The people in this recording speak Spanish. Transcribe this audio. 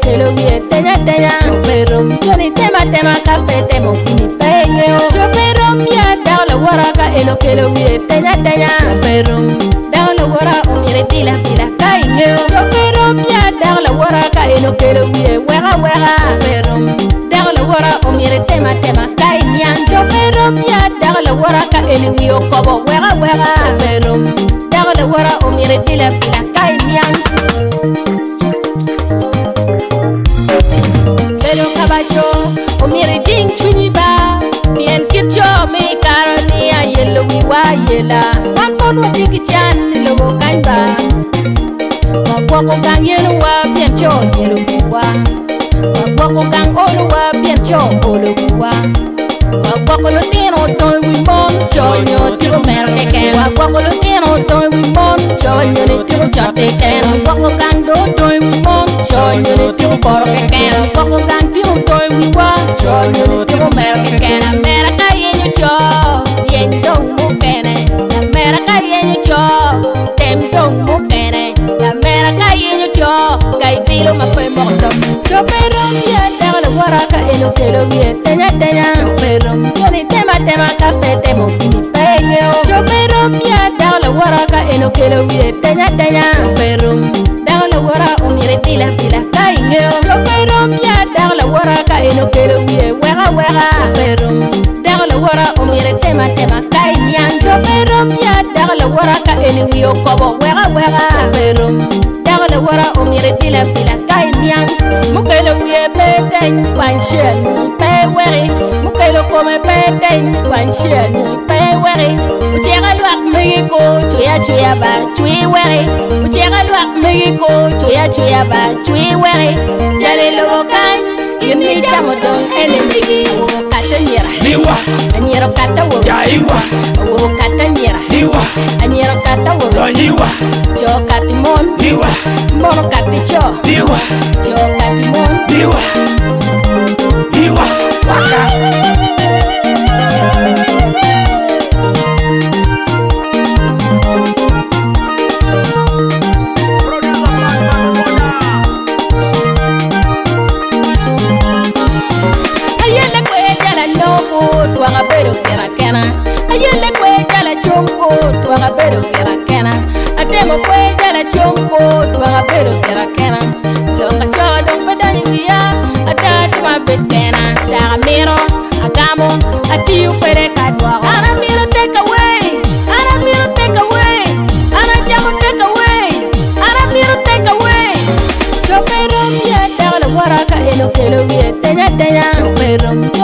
quiero que teña teña Yo perro tema tema kafe temo kini penye Yo perro mia dao la wara ka eno quiero que teña teña Yo perro dao la wara o mire pila pila kainye Yo perro mia la wara ka eno quiero que wera wera Perro wara mire tema tema Yo perro wera wera Perro mire pila pila Wakwako kang yeluwa biencho yelukuwa Wakwako kang oluwa biencho olukuwa Wakwako lutino toy wimon chonyo tiro merkeke Wakwako lutino toy wimon chonyo ne tiro chateke Wakwako kang do toy wimon chonyo ne tiro porkeke Wakwako kang tiro toy wiwa dago la wara ka eno kelo vie tenya tenya pero yoni tema tema ka fe temo kini penge Cho pero ya dago la wara ka eno kelo vie tenya tenya pero dago la wara umire pila pila kai ngeo Cho pero ya dago la wara ka eno kelo vie wega wega pero dago la wara umire tema tema kai nyang Cho pero ya dago la wara ka eno wio kobo wega wega pero dago la wara umire pila pila den wan shel ni pe weri mu kai lo ko me pe den wan shel ni pe weri u che ga lo ak me ko chuya chuya ba chui weri u che ga lo ak me ko chuya chuya ba chui weri jale lo kan yin ni chamo don ene me gi wo kata nyira niwa anyira kata wo jaiwa wo kata nyira niwa anyira kata wo niwa jo katimon niwa mon katicho niwa jo katimon niwa jala lobo twaga bedo kera kena ayele kwe jala chonko twaga bedo kera kena atemo kwe jala chonko twaga bedo kera kena loka chodong bedani wiya atati ma bet kena daga miro agamo atiu pere kadwago ana miro take away ana miro take away. Ana jamo take away ana miro take away. Choperum ya dagla waraka eno kelo vie tenya. Tenya Choperum yoni